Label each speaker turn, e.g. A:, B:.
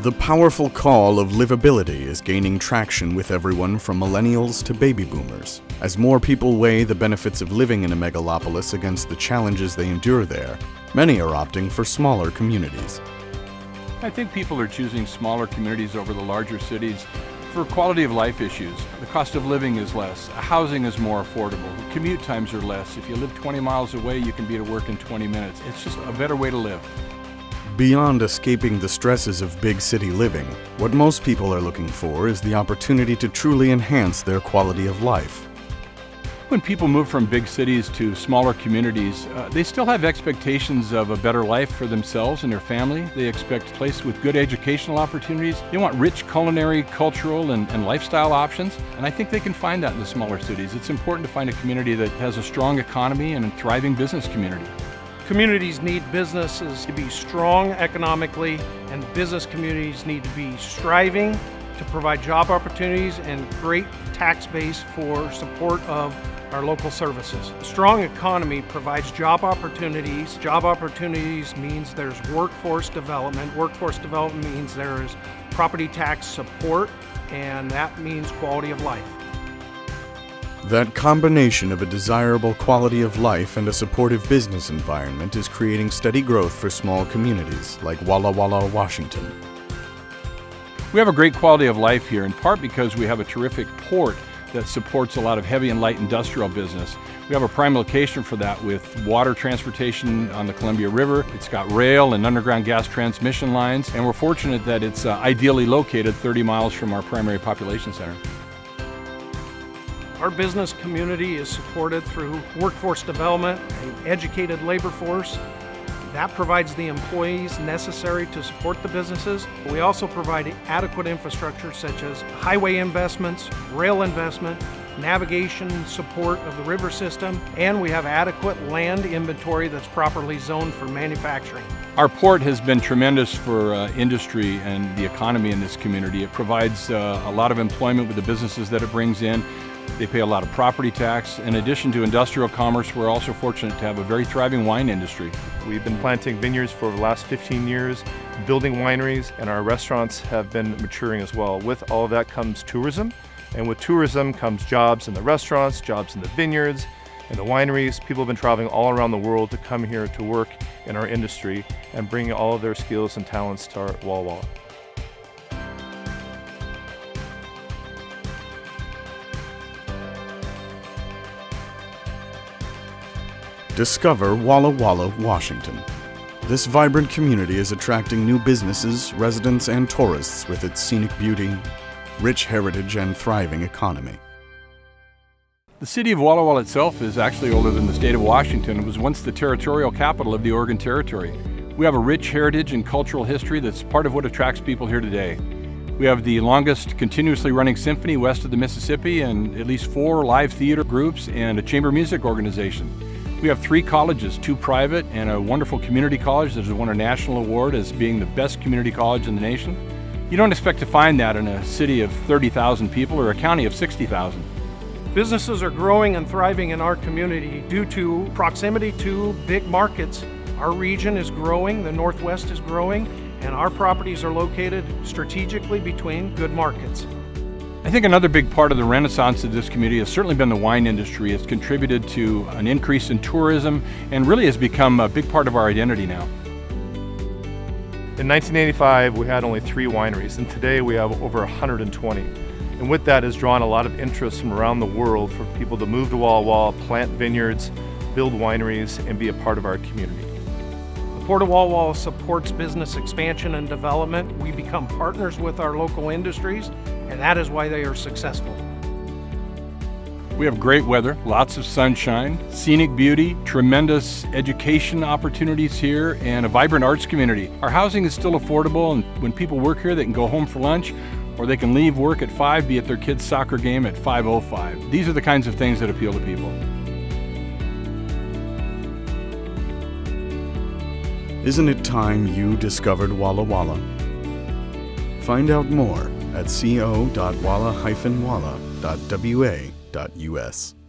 A: The powerful call of livability is gaining traction with everyone from millennials to baby boomers. As more people weigh the benefits of living in a megalopolis against the challenges they endure there, many are opting for smaller communities.
B: I think people are choosing smaller communities over the larger cities for quality of life issues. The cost of living is less, housing is more affordable, commute times are less. If you live 20 miles away, you can be to work in 20 minutes. It's just a better way to live.
A: Beyond escaping the stresses of big city living, what most people are looking for is the opportunity to truly enhance their quality of life.
B: When people move from big cities to smaller communities, uh, they still have expectations of a better life for themselves and their family. They expect a place with good educational opportunities. They want rich culinary, cultural, and, and lifestyle options. And I think they can find that in the smaller cities. It's important to find a community that has a strong economy and a thriving business community.
C: Communities need businesses to be strong economically, and business communities need to be striving to provide job opportunities and great tax base for support of our local services. A strong economy provides job opportunities. Job opportunities means there's workforce development. Workforce development means there is property tax support, and that means quality of life.
A: That combination of a desirable quality of life and a supportive business environment is creating steady growth for small communities like Walla Walla, Washington.
B: We have a great quality of life here, in part because we have a terrific port that supports a lot of heavy and light industrial business. We have a prime location for that with water transportation on the Columbia River. It's got rail and underground gas transmission lines, and we're fortunate that it's uh, ideally located 30 miles from our primary population center.
C: Our business community is supported through workforce development, an educated labor force. That provides the employees necessary to support the businesses. We also provide adequate infrastructure such as highway investments, rail investment, navigation support of the river system, and we have adequate land inventory that's properly zoned for manufacturing.
B: Our port has been tremendous for uh, industry and the economy in this community. It provides uh, a lot of employment with the businesses that it brings in. They pay a lot of property tax. In addition to industrial commerce, we're also fortunate to have a very thriving wine industry.
D: We've been planting vineyards for the last 15 years, building wineries, and our restaurants have been maturing as well. With all of that comes tourism, and with tourism comes jobs in the restaurants, jobs in the vineyards, and the wineries. People have been traveling all around the world to come here to work in our industry and bring all of their skills and talents to our Walla Walla.
A: Discover Walla Walla, Washington. This vibrant community is attracting new businesses, residents, and tourists with its scenic beauty, rich heritage, and thriving economy.
B: The city of Walla Walla itself is actually older than the state of Washington. It was once the territorial capital of the Oregon Territory. We have a rich heritage and cultural history that's part of what attracts people here today. We have the longest continuously running symphony west of the Mississippi and at least four live theater groups and a chamber music organization. We have three colleges, two private and a wonderful community college that has won a national award as being the best community college in the nation. You don't expect to find that in a city of 30,000 people or a county of 60,000.
C: Businesses are growing and thriving in our community due to proximity to big markets. Our region is growing, the Northwest is growing, and our properties are located strategically between good markets.
B: I think another big part of the renaissance of this community has certainly been the wine industry. It's contributed to an increase in tourism and really has become a big part of our identity now.
D: In 1985, we had only three wineries, and today we have over 120. And with that has drawn a lot of interest from around the world for people to move to Walla Walla, plant vineyards, build wineries, and be a part of our community.
C: The Port of Walla Walla supports business expansion and development. We become partners with our local industries and that is why they are successful.
B: We have great weather, lots of sunshine, scenic beauty, tremendous education opportunities here, and a vibrant arts community. Our housing is still affordable, and when people work here, they can go home for lunch or they can leave work at 5, be at their kid's soccer game at 5.05. These are the kinds of things that appeal to people.
A: Isn't it time you discovered Walla Walla? Find out more at co.walla-walla.wa.us.